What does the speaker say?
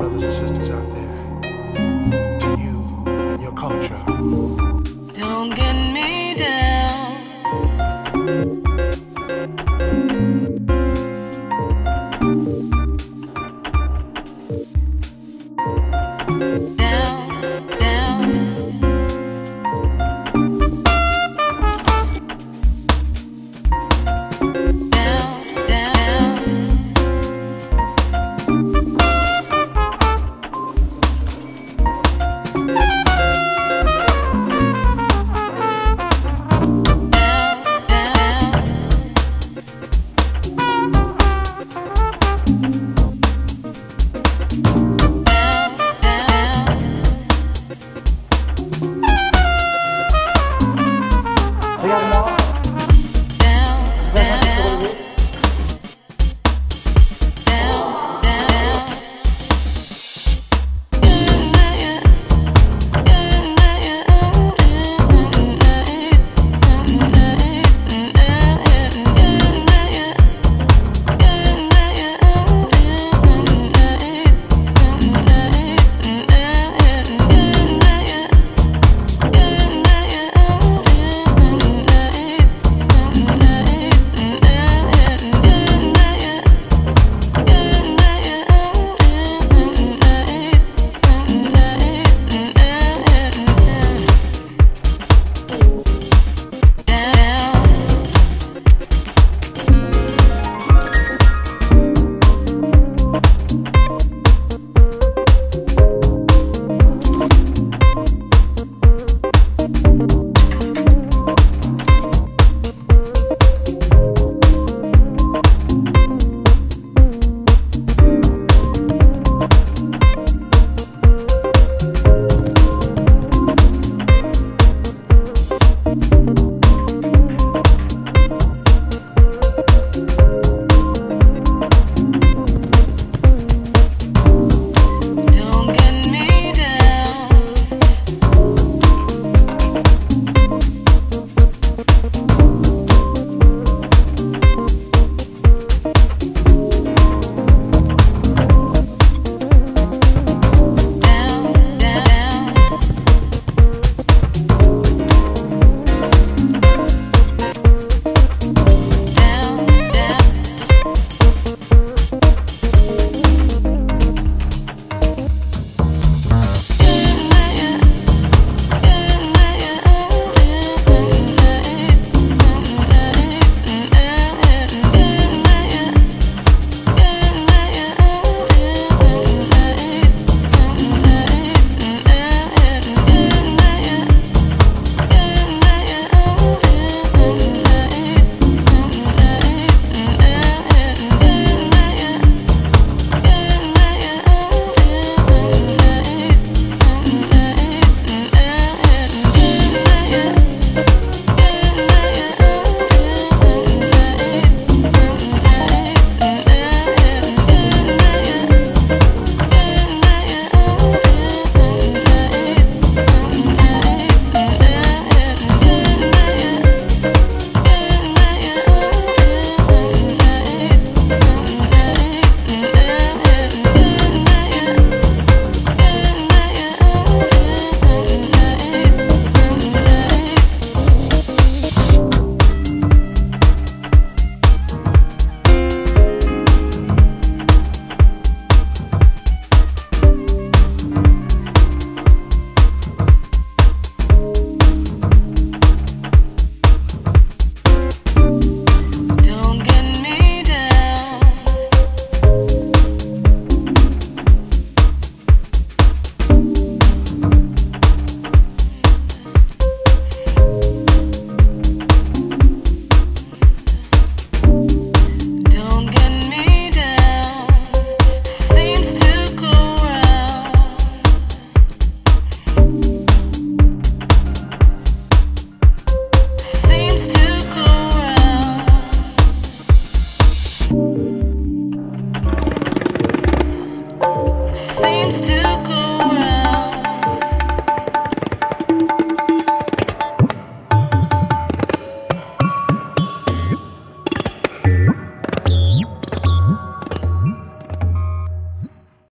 brothers and sisters out there, to you and your culture.